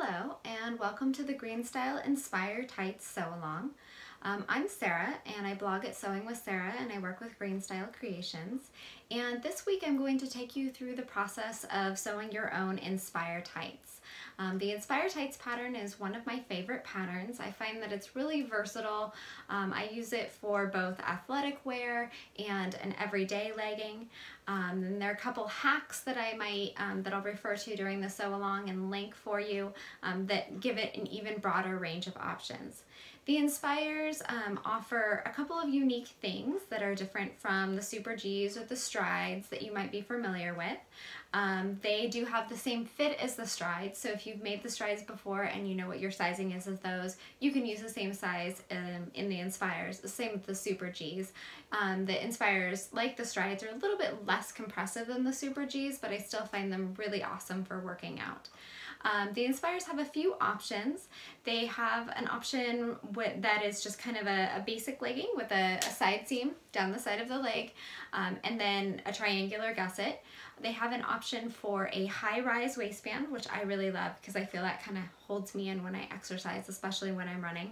Hello and welcome to the Green Style Inspire Tights Sew Along. Um, I'm Sarah and I blog at Sewing with Sarah and I work with Green Style Creations. And this week I'm going to take you through the process of sewing your own Inspire Tights. Um, the Inspire Tights pattern is one of my favorite patterns. I find that it's really versatile. Um, I use it for both athletic wear and an everyday legging. Um, and there are a couple hacks that I might, um, that I'll refer to during the sew along and link for you um, that give it an even broader range of options. The Inspires um, offer a couple of unique things that are different from the Super Gs or the Strides that you might be familiar with. Um, they do have the same fit as the Strides, so if you've made the Strides before and you know what your sizing is of those, you can use the same size um, in the Inspires, the same with the Super Gs. Um, the Inspires, like the Strides, are a little bit less compressive than the Super Gs, but I still find them really awesome for working out. Um, the Inspires have a few options. They have an option with, that is just kind of a, a basic legging with a, a, side seam down the side of the leg um, and then a triangular gusset. They have an option for a high-rise waistband, which I really love because I feel that kind of holds me in when I exercise, especially when I'm running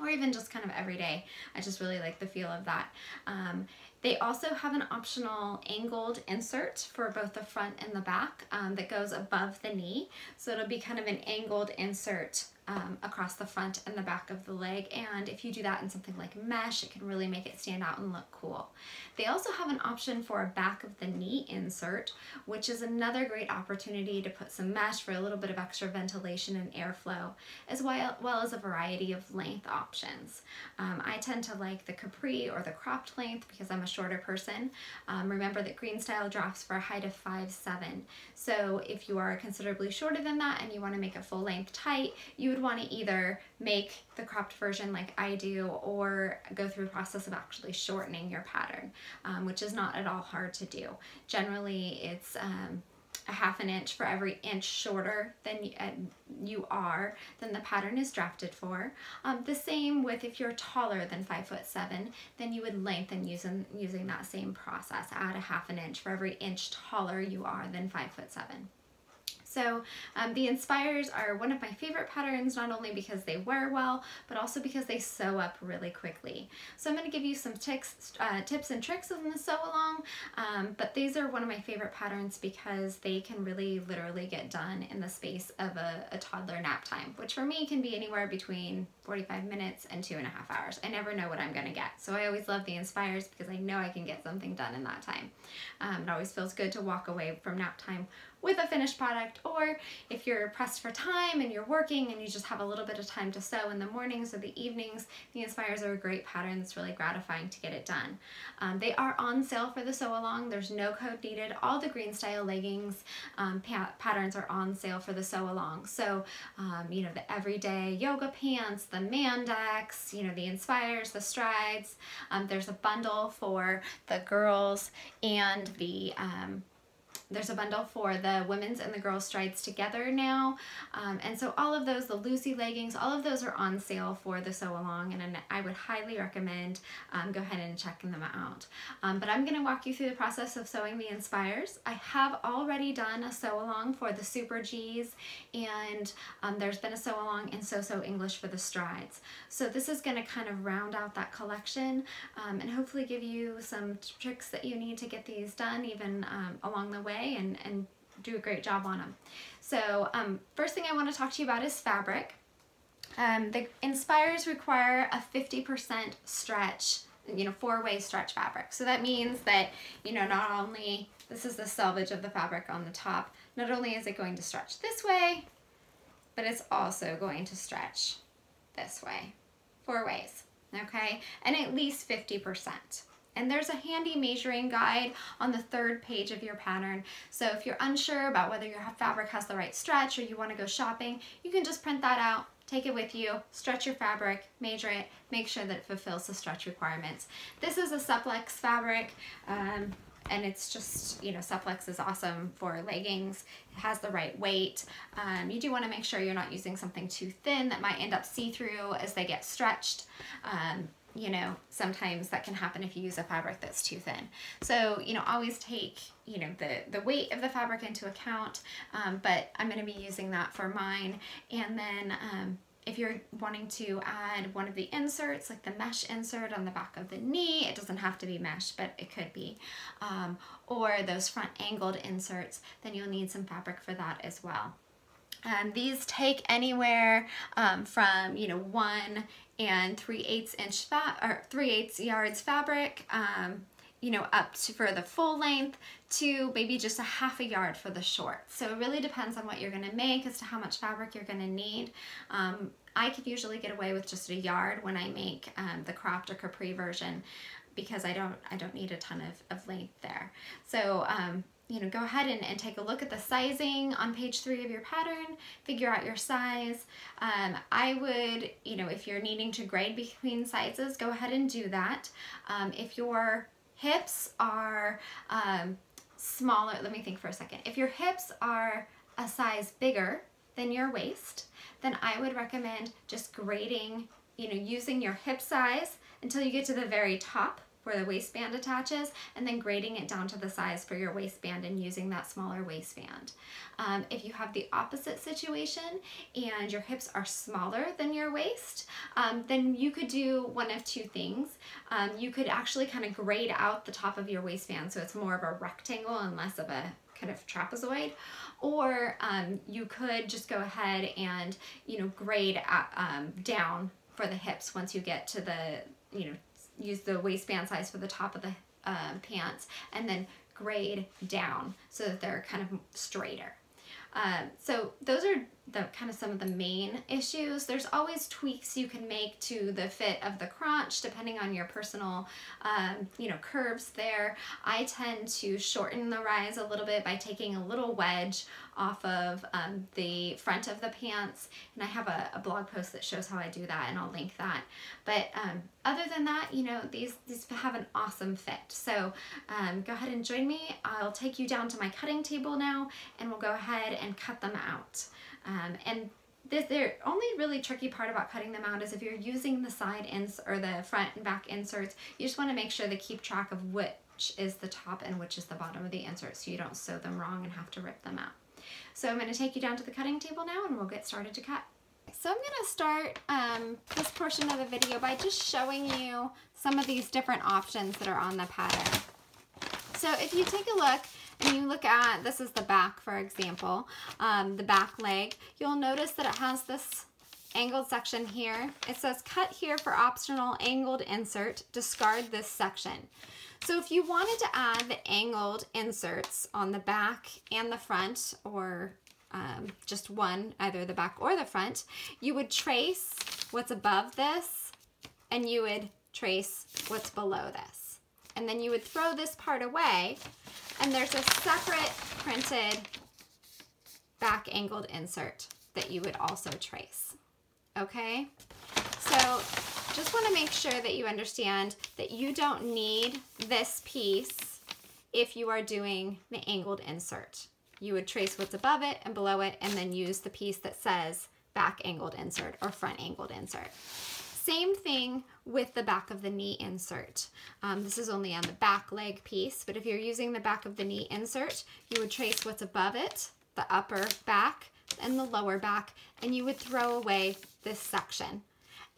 or even just kind of every day. I just really like the feel of that. Um, they also have an optional angled insert for both the front and the back um, that goes above the knee. So it'll be kind of an angled insert um, across the front and the back of the leg. And if you do that in something like mesh, it can really make it stand out and look cool. They also have an option for a back of the knee insert, which is another great opportunity to put some mesh for a little bit of extra ventilation and airflow, as well, well as a variety of length options. Um, I tend to like the capri or the cropped length because I'm a shorter person. Um, remember that Green Style drops for a height of 5'7". So if you are considerably shorter than that and you want to make a full length tight, you would want to either make the cropped version like I do or go through the process of actually shortening your pattern, um, which is not at all hard to do. Generally, it's um, a half an inch for every inch shorter than uh, you are than the pattern is drafted for. Um, the same with if you're taller than five foot seven, then you would lengthen using, using that same process. Add a half an inch for every inch taller you are than five foot seven. So um, the Inspires are one of my favorite patterns, not only because they wear well, but also because they sew up really quickly. So I'm going to give you some tics, uh, tips and tricks in the sew along, um, but these are one of my favorite patterns because they can really literally get done in the space of a, a toddler nap time, which for me can be anywhere between 45 minutes and two and a half hours. I never know what I'm going to get. So I always love the Inspires because I know I can get something done in that time. Um, it always feels good to walk away from nap time with a finished product or if you're pressed for time and you're working and you just have a little bit of time to sew in the mornings or the evenings, the Inspires are a great pattern that's really gratifying to get it done. Um, they are on sale for the sew along. There's no code needed. All the green style leggings um, pa patterns are on sale for the sew along. So, um, you know, the everyday yoga pants, the Mandex, you know, the Inspires, the Strides. Um, there's a bundle for the girls and the um, there's a bundle for the women's and the girls strides together now. Um, and so all of those, the Lucy leggings, all of those are on sale for the sew along and I would highly recommend um, go ahead and checking them out. Um, but I'm gonna walk you through the process of sewing the Inspires. I have already done a sew along for the Super Gs and um, there's been a sew along in So So English for the strides. So this is gonna kind of round out that collection um, and hopefully give you some tricks that you need to get these done even um, along the way and, and do a great job on them. So um, first thing I want to talk to you about is fabric. Um, the Inspires require a 50% stretch, you know, four-way stretch fabric. So that means that, you know, not only, this is the selvage of the fabric on the top, not only is it going to stretch this way, but it's also going to stretch this way, four ways, okay? And at least 50%. And there's a handy measuring guide on the third page of your pattern. So if you're unsure about whether your fabric has the right stretch or you want to go shopping, you can just print that out, take it with you, stretch your fabric, measure it, make sure that it fulfills the stretch requirements. This is a Supplex fabric. Um, and it's just, you know, Supplex is awesome for leggings. It has the right weight. Um, you do want to make sure you're not using something too thin that might end up see-through as they get stretched. Um, you know, sometimes that can happen if you use a fabric that's too thin. So, you know, always take, you know, the, the weight of the fabric into account, um, but I'm going to be using that for mine. And then um, if you're wanting to add one of the inserts, like the mesh insert on the back of the knee, it doesn't have to be mesh, but it could be, um, or those front angled inserts, then you'll need some fabric for that as well. Um, these take anywhere um, from, you know, one and 3 eighths inch or 3 eighths yards fabric, um, you know, up to for the full length to maybe just a half a yard for the short. So it really depends on what you're gonna make as to how much fabric you're gonna need. Um, I can usually get away with just a yard when I make um, the cropped or capri version because I don't I don't need a ton of, of length there. So um, you know, go ahead and, and take a look at the sizing on page three of your pattern, figure out your size. Um, I would, you know, if you're needing to grade between sizes, go ahead and do that. Um, if your hips are um, smaller, let me think for a second. If your hips are a size bigger than your waist, then I would recommend just grading, you know, using your hip size until you get to the very top where the waistband attaches and then grading it down to the size for your waistband and using that smaller waistband. Um, if you have the opposite situation and your hips are smaller than your waist, um, then you could do one of two things. Um, you could actually kind of grade out the top of your waistband so it's more of a rectangle and less of a kind of trapezoid or um, you could just go ahead and you know grade at, um, down for the hips once you get to the you know use the waistband size for the top of the uh, pants and then grade down so that they're kind of straighter. Um, so those are the kind of some of the main issues. There's always tweaks you can make to the fit of the crotch depending on your personal, um, you know, curves there. I tend to shorten the rise a little bit by taking a little wedge off of um, the front of the pants. And I have a, a, blog post that shows how I do that and I'll link that. But um, other than that, you know, these, these have an awesome fit. So um, go ahead and join me. I'll take you down to my cutting table now and we'll go ahead and cut them out. Um, and this, the only really tricky part about cutting them out is if you're using the side ins or the front and back inserts, you just want to make sure to keep track of which is the top and which is the bottom of the insert so you don't sew them wrong and have to rip them out. So I'm going to take you down to the cutting table now and we'll get started to cut. So I'm going to start um, this portion of the video by just showing you some of these different options that are on the pattern. So if you take a look and you look at, this is the back for example, um, the back leg, you'll notice that it has this angled section here. It says cut here for optional angled insert, discard this section. So if you wanted to add the angled inserts on the back and the front or um, just one, either the back or the front, you would trace what's above this and you would trace what's below this. And then you would throw this part away and there's a separate printed back angled insert that you would also trace. Okay? So just want to make sure that you understand that you don't need this piece if you are doing the angled insert. You would trace what's above it and below it and then use the piece that says back angled insert or front angled insert. Same thing with the back of the knee insert. Um, this is only on the back leg piece, but if you're using the back of the knee insert, you would trace what's above it, the upper back and the lower back, and you would throw away this section.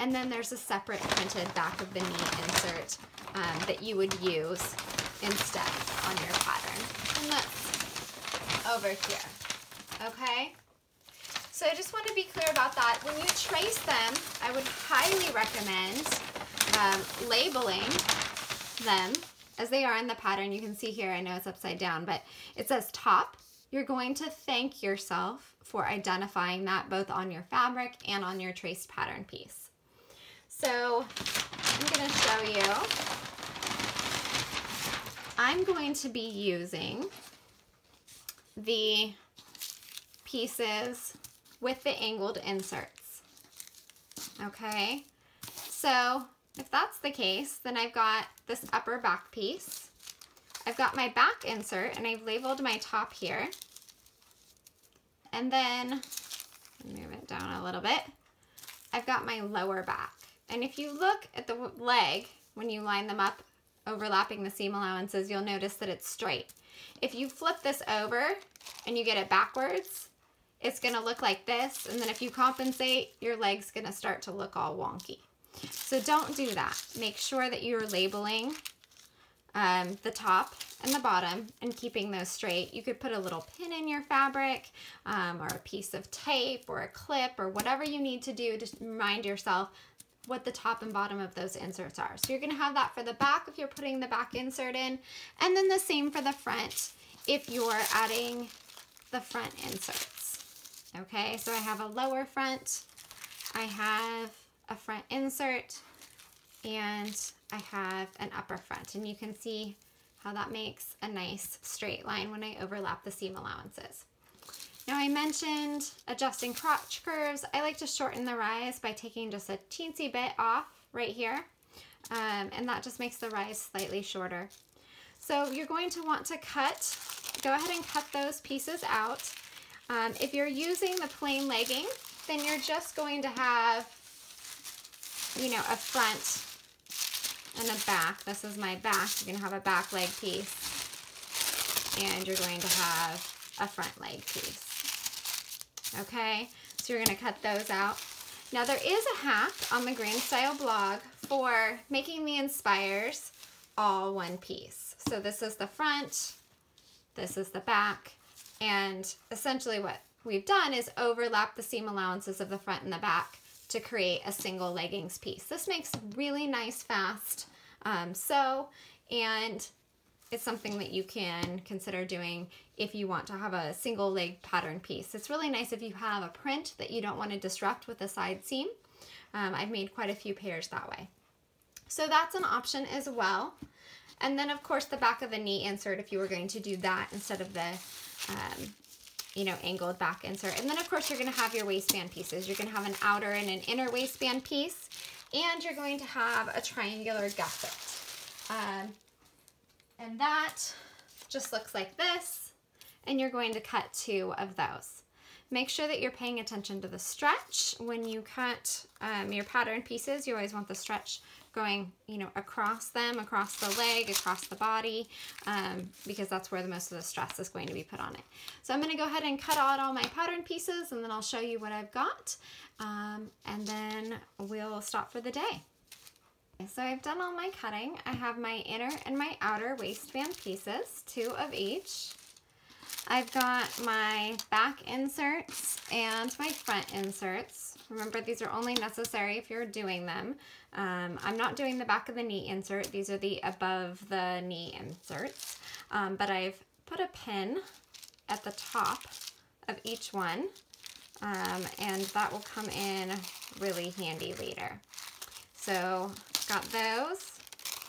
And then there's a separate printed back of the knee insert um, that you would use instead on your pattern. And that's over here, okay? So I just want to be clear about that. When you trace them, I would highly recommend um, labeling them as they are in the pattern. You can see here, I know it's upside down, but it says top. You're going to thank yourself for identifying that both on your fabric and on your traced pattern piece. So I'm going to show you. I'm going to be using the pieces with the angled inserts. Okay, so if that's the case, then I've got this upper back piece. I've got my back insert and I've labeled my top here. And then, move it down a little bit, I've got my lower back. And if you look at the leg, when you line them up overlapping the seam allowances, you'll notice that it's straight. If you flip this over and you get it backwards, it's gonna look like this. And then if you compensate, your leg's gonna start to look all wonky. So don't do that. Make sure that you're labeling um, the top and the bottom and keeping those straight. You could put a little pin in your fabric um, or a piece of tape or a clip or whatever you need to do to remind yourself what the top and bottom of those inserts are. So you're gonna have that for the back if you're putting the back insert in, and then the same for the front if you're adding the front inserts. Okay, so I have a lower front, I have a front insert, and I have an upper front. And you can see how that makes a nice straight line when I overlap the seam allowances. Now I mentioned adjusting crotch curves. I like to shorten the rise by taking just a teensy bit off right here. Um, and that just makes the rise slightly shorter. So you're going to want to cut, go ahead and cut those pieces out. Um, if you're using the plain legging, then you're just going to have, you know, a front and a back. This is my back. You're going to have a back leg piece. And you're going to have a front leg piece. Okay, so you're gonna cut those out. Now there is a hack on the Green Style blog for making the Inspires all one piece. So this is the front, this is the back, and essentially what we've done is overlap the seam allowances of the front and the back to create a single leggings piece. This makes really nice fast um, sew and it's something that you can consider doing if you want to have a single leg pattern piece. It's really nice if you have a print that you don't want to disrupt with a side seam. Um, I've made quite a few pairs that way. So that's an option as well. And then of course the back of the knee insert if you were going to do that instead of the um, you know, angled back insert. And then of course you're gonna have your waistband pieces. You're gonna have an outer and an inner waistband piece and you're going to have a triangular gusset. Um, and that just looks like this. And you're going to cut two of those. Make sure that you're paying attention to the stretch. When you cut um, your pattern pieces, you always want the stretch going, you know, across them, across the leg, across the body, um, because that's where the most of the stress is going to be put on it. So I'm going to go ahead and cut out all my pattern pieces and then I'll show you what I've got. Um, and then we'll stop for the day. So I've done all my cutting. I have my inner and my outer waistband pieces, two of each. I've got my back inserts and my front inserts. Remember, these are only necessary if you're doing them. Um, I'm not doing the back of the knee insert. These are the above the knee inserts. Um, but I've put a pin at the top of each one. Um, and that will come in really handy later. So got those.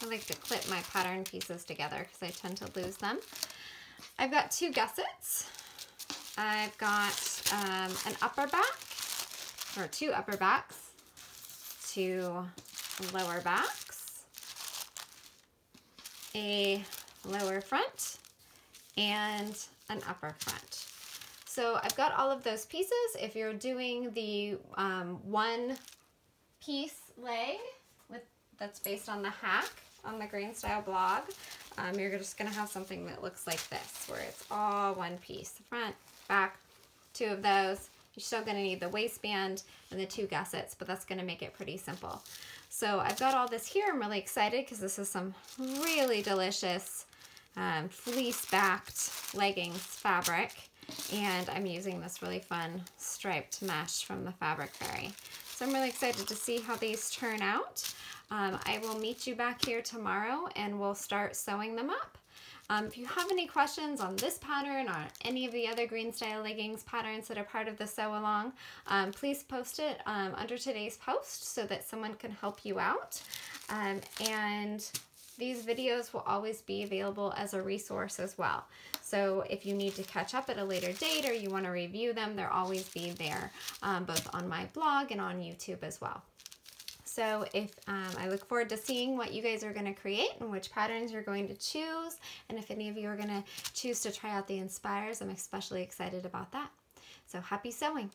I like to clip my pattern pieces together because I tend to lose them. I've got two gussets. I've got um, an upper back, or two upper backs, two lower backs, a lower front, and an upper front. So I've got all of those pieces. If you're doing the um, one piece leg, that's based on the hack on the Green Style blog. Um, you're just going to have something that looks like this, where it's all one piece. Front, back, two of those. You're still going to need the waistband and the two gussets, but that's going to make it pretty simple. So I've got all this here. I'm really excited because this is some really delicious um, fleece-backed leggings fabric. And I'm using this really fun striped mesh from the Fabric Fairy. So I'm really excited to see how these turn out. Um, I will meet you back here tomorrow and we'll start sewing them up. Um, if you have any questions on this pattern or any of the other green style leggings patterns that are part of the sew along, um, please post it um, under today's post so that someone can help you out. Um, and these videos will always be available as a resource as well. So if you need to catch up at a later date or you want to review them, they'll always be there, um, both on my blog and on YouTube as well. So if um, I look forward to seeing what you guys are going to create and which patterns you're going to choose. And if any of you are going to choose to try out the Inspires, I'm especially excited about that. So happy sewing!